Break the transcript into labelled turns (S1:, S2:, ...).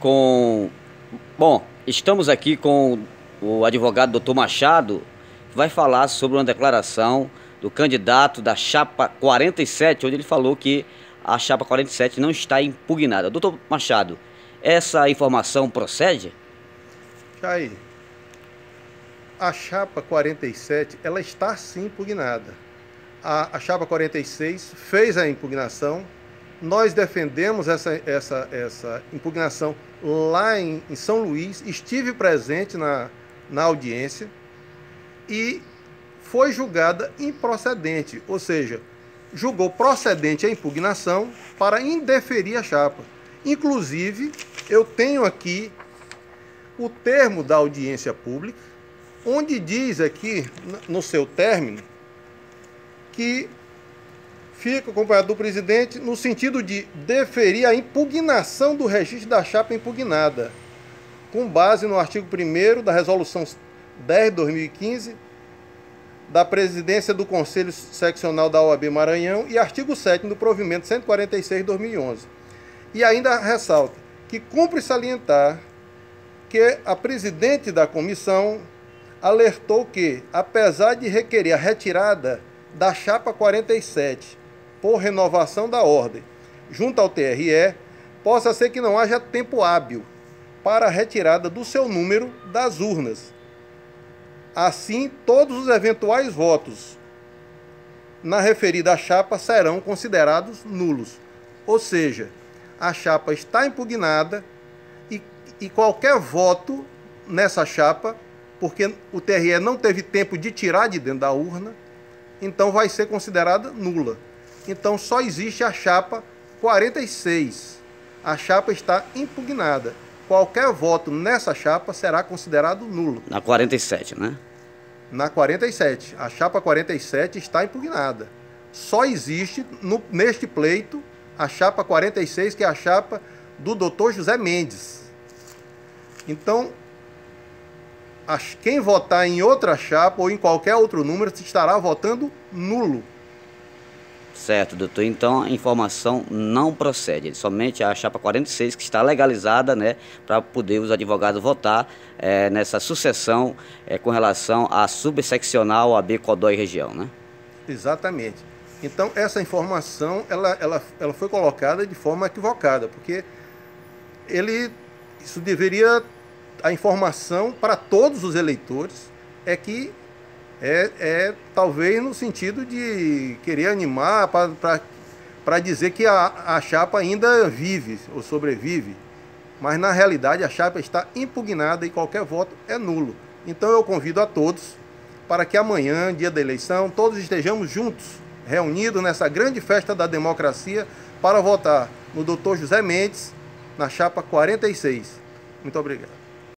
S1: Com. Bom, estamos aqui com o advogado doutor Machado, que vai falar sobre uma declaração do candidato da chapa 47, onde ele falou que a chapa 47 não está impugnada. Doutor Machado, essa informação procede?
S2: Jair, a chapa 47 ela está sim impugnada. A, a chapa 46 fez a impugnação, nós defendemos essa, essa, essa impugnação lá em, em São Luís, estive presente na, na audiência e foi julgada improcedente, ou seja, julgou procedente a impugnação para indeferir a chapa. Inclusive, eu tenho aqui o termo da audiência pública, onde diz aqui, no seu término, que fica acompanhado do presidente no sentido de deferir a impugnação do registro da chapa impugnada, com base no artigo 1 da Resolução 10 de 2015 da presidência do Conselho Seccional da OAB Maranhão e artigo 7 do provimento 146 de 2011. E ainda ressalta que cumpre salientar que a presidente da comissão alertou que, apesar de requerer a retirada da chapa 47 por renovação da ordem junto ao TRE, possa ser que não haja tempo hábil para a retirada do seu número das urnas Assim, todos os eventuais votos na referida chapa serão considerados nulos. Ou seja, a chapa está impugnada e, e qualquer voto nessa chapa, porque o TRE não teve tempo de tirar de dentro da urna, então vai ser considerada nula. Então só existe a chapa 46. A chapa está impugnada qualquer voto nessa chapa será considerado nulo.
S1: Na 47, né?
S2: Na 47. A chapa 47 está impugnada. Só existe no, neste pleito a chapa 46, que é a chapa do doutor José Mendes. Então, quem votar em outra chapa ou em qualquer outro número estará votando nulo.
S1: Certo, doutor. Então a informação não procede. Somente a chapa 46 que está legalizada, né, para poder os advogados votar é, nessa sucessão é, com relação à subseccional AB Codói região, né?
S2: Exatamente. Então essa informação ela, ela, ela foi colocada de forma equivocada, porque ele isso deveria a informação para todos os eleitores é que é, é talvez no sentido de querer animar para dizer que a, a chapa ainda vive ou sobrevive. Mas na realidade a chapa está impugnada e qualquer voto é nulo. Então eu convido a todos para que amanhã, dia da eleição, todos estejamos juntos, reunidos nessa grande festa da democracia para votar no Dr. José Mendes na chapa 46. Muito obrigado.